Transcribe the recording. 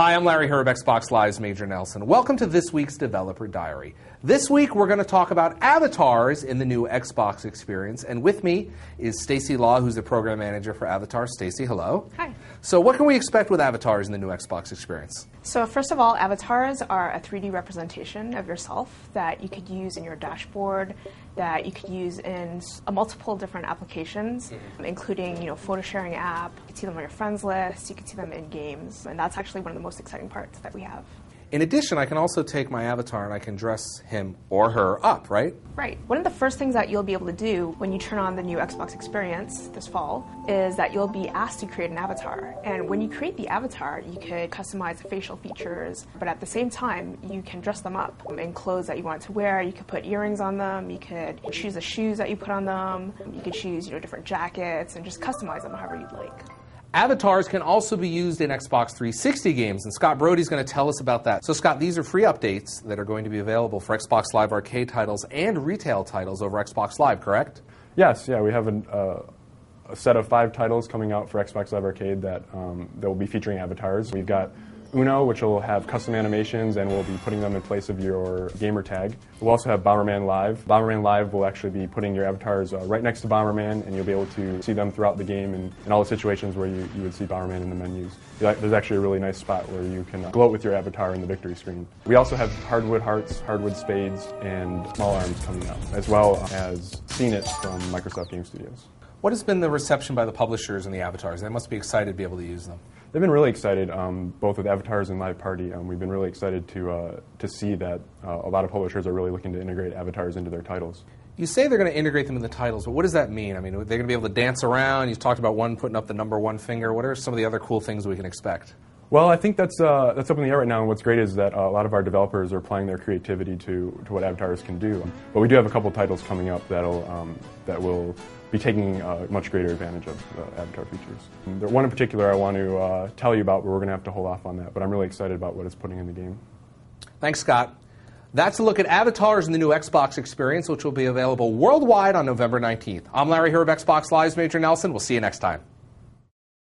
Hi, I'm Larry Hryb, Xbox Live's Major Nelson. Welcome to this week's Developer Diary. This week we're going to talk about avatars in the new Xbox experience, and with me is Stacy Law, who's the program manager for Avatar. Stacy, hello. Hi. So, what can we expect with avatars in the new Xbox experience? So, first of all, avatars are a 3D representation of yourself that you could use in your dashboard, that you could use in multiple different applications, mm-hmm. including you know photo sharing app. You can see them on your friends list. You could see them in games, and that's actually one of the most exciting parts that we have. In addition, I can also take my avatar and I can dress him or her up, right? Right. One of the first things that you'll be able to do when you turn on the new Xbox experience this fall is that you'll be asked to create an avatar. And when you create the avatar, you could customize the facial features, but at the same time, you can dress them up in clothes that you want to wear. You could put earrings on them, you could choose the shoes that you put on them, you could choose you know, different jackets and just customize them however you'd like. Avatars can also be used in Xbox 360 games, and Scott Brody is going to tell us about that. So, Scott, these are free updates that are going to be available for Xbox Live Arcade titles and retail titles over Xbox Live, correct? Yes, yeah, we have an, uh, a set of five titles coming out for Xbox Live Arcade that, um, that will be featuring avatars. We've got Uno, which will have custom animations and we'll be putting them in place of your gamer tag. We'll also have Bomberman Live. Bomberman Live will actually be putting your avatars uh, right next to Bomberman and you'll be able to see them throughout the game and in all the situations where you, you would see Bomberman in the menus. There's actually a really nice spot where you can gloat with your avatar in the victory screen. We also have Hardwood Hearts, Hardwood Spades, and Small Arms coming out, as well as Scene It from Microsoft Game Studios. What has been the reception by the publishers and the avatars? They must be excited to be able to use them. They've been really excited, um, both with avatars in Live Party. Um, we've been really excited to uh, to see that uh, a lot of publishers are really looking to integrate avatars into their titles. You say they're going to integrate them in the titles, but what does that mean? I mean, they're going to be able to dance around. You talked about one putting up the number one finger. What are some of the other cool things we can expect? Well, I think that's uh, that's up in the air right now. And what's great is that uh, a lot of our developers are applying their creativity to, to what avatars can do. But we do have a couple titles coming up that'll um, that will be taking uh, much greater advantage of the avatar features. One in particular I want to uh, tell you about, but we're going to have to hold off on that. But I'm really excited about what it's putting in the game. Thanks, Scott. That's a look at avatars in the new Xbox experience, which will be available worldwide on November 19th. I'm Larry Hryb, Xbox Live's Major Nelson. We'll see you next time.